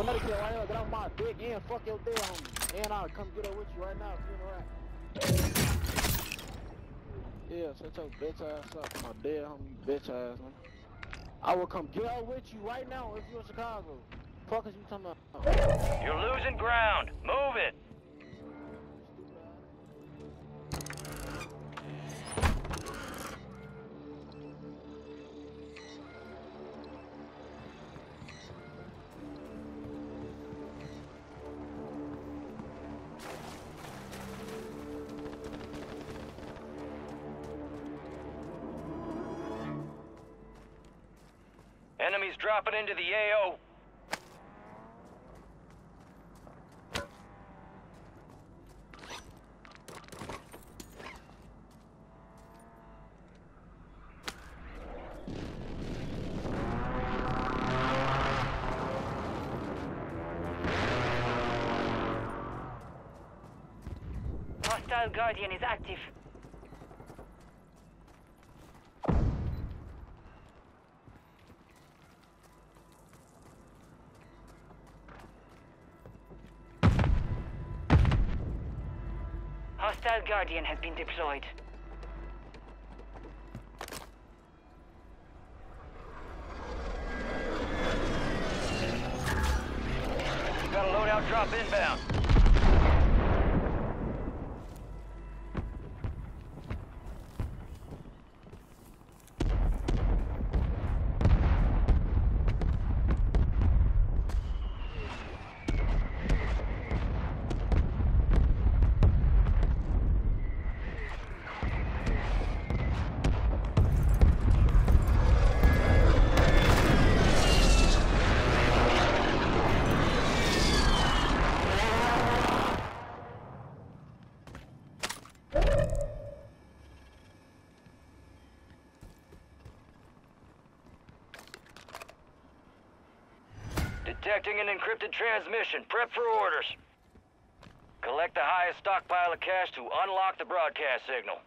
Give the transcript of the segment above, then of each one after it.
another kid right. Get my dick and fuck your. And I'll come get up with you right now if you in the. Yeah, shut your bitch ass up. My dead homie, bitch ass, man. I will come get up with you right now if you're in Chicago. Fuck is you talking about? You're losing ground. Move it. Enemies dropping into the AO. Hostile Guardian is active. Guardian has been deployed. Got a loadout drop inbound. Detecting an encrypted transmission. Prep for orders. Collect the highest stockpile of cash to unlock the broadcast signal.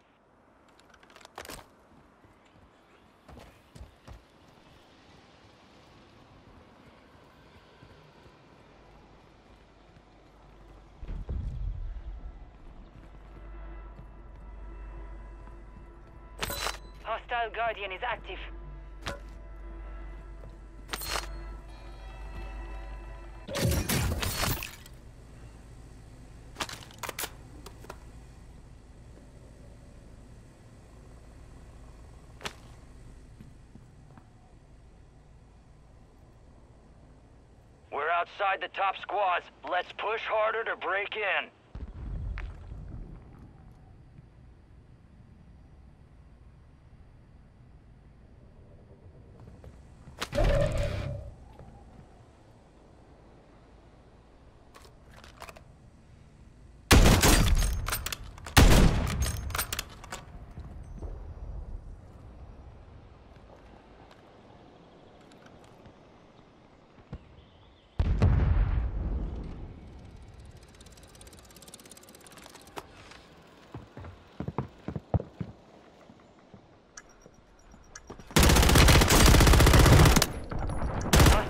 Hostile Guardian is active. Outside the top squads. Let's push harder to break in.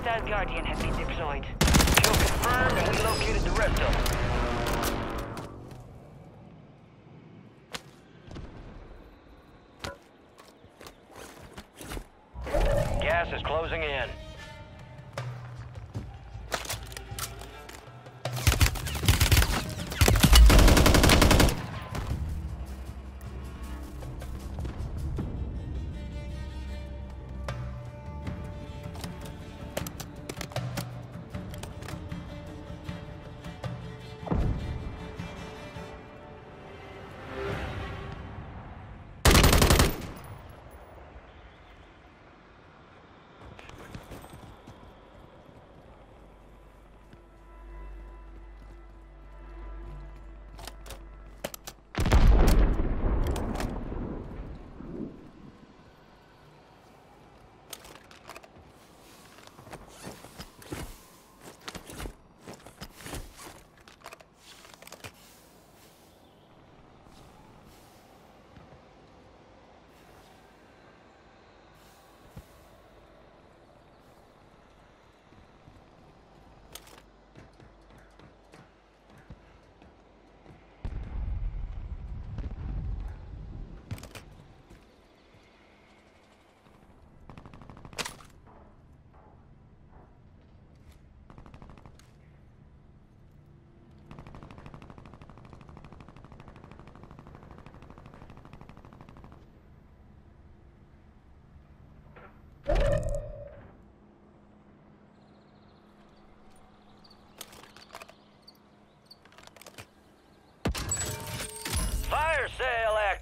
Hostile Guardian has been deployed. Kill confirmed and we located the rest of them. Is closing in.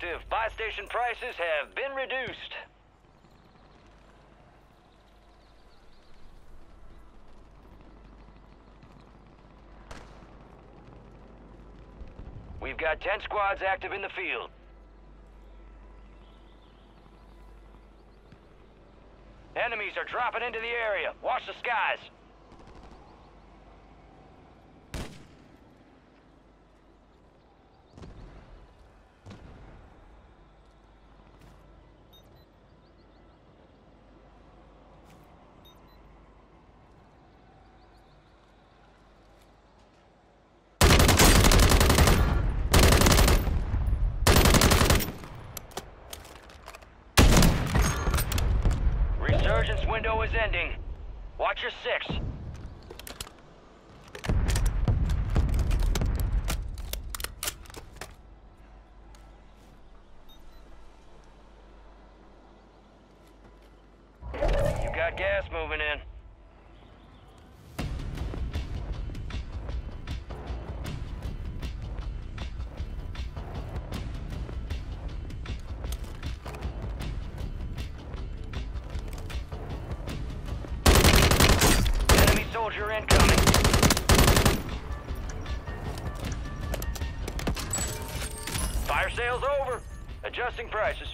Active. Buy station prices have been reduced. We've got 10 squads active in the field. Enemies are dropping into the area. Watch the skies. Resurgence is ending. Watch your six. You got gas moving in. Fire sales over. Adjusting prices.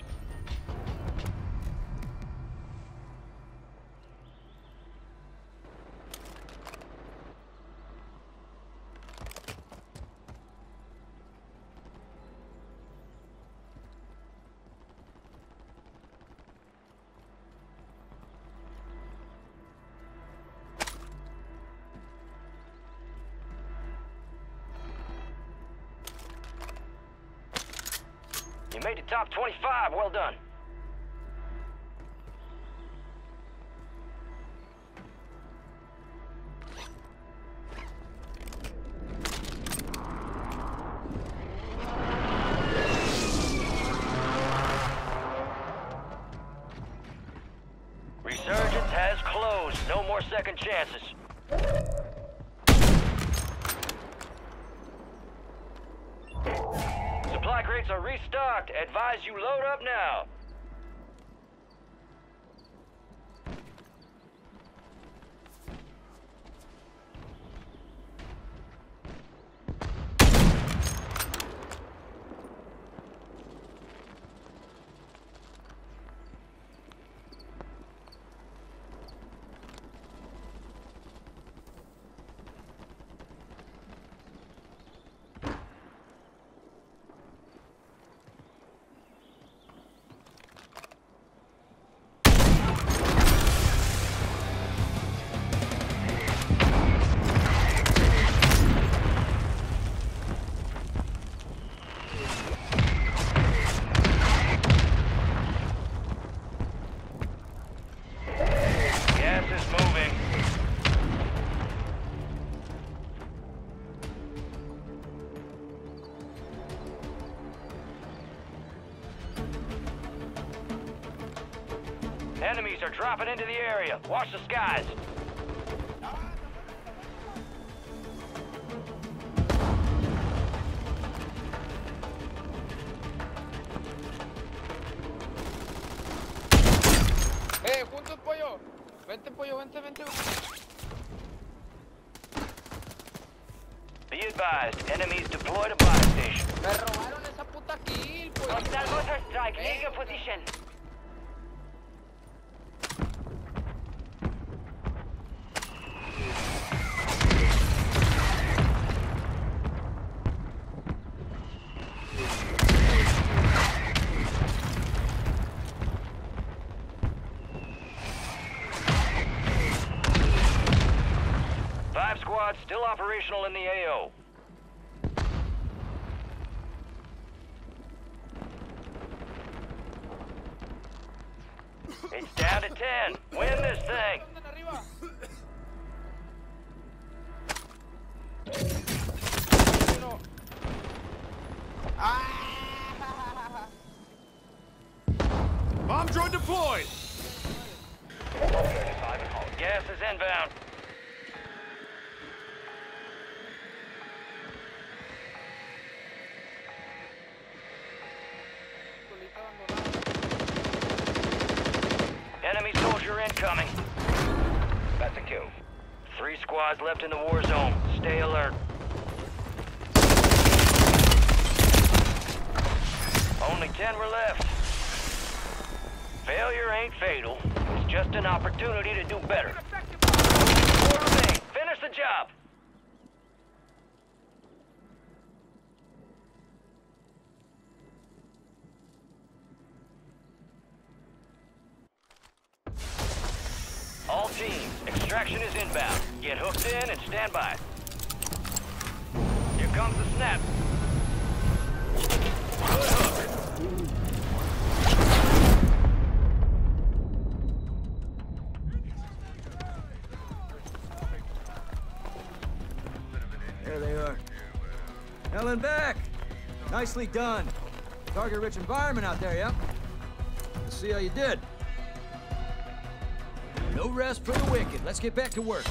You made the top 25. Well done. Resurgence has closed. No more second chances. Restocked. Advise you load up now. Enemies are dropping into the area. Watch the skies. ¡Eh, juntos, pollo! Vente, pollo, vente, vente. Be advised, enemies deployed a buy station. Me robaron esa puta kill, pollo. Hostile mortar strike. Leave Venga. your position. Still operational in the AO. It's down to ten. Win this thing. Andan arriba. Uno. Bomb drone deployed! Gas is inbound. Incoming. That's a kill. Three squads left in the war zone. Stay alert. Only ten were left. Failure ain't fatal. It's just an opportunity to do better. Finish the job. Extraction is inbound. Get hooked in and stand by. Here comes the snap. Good hook. There they are. Helen back! Nicely done. Target-rich environment out there, yep? Let's see how you did. No rest for the wicked. Let's get back to work.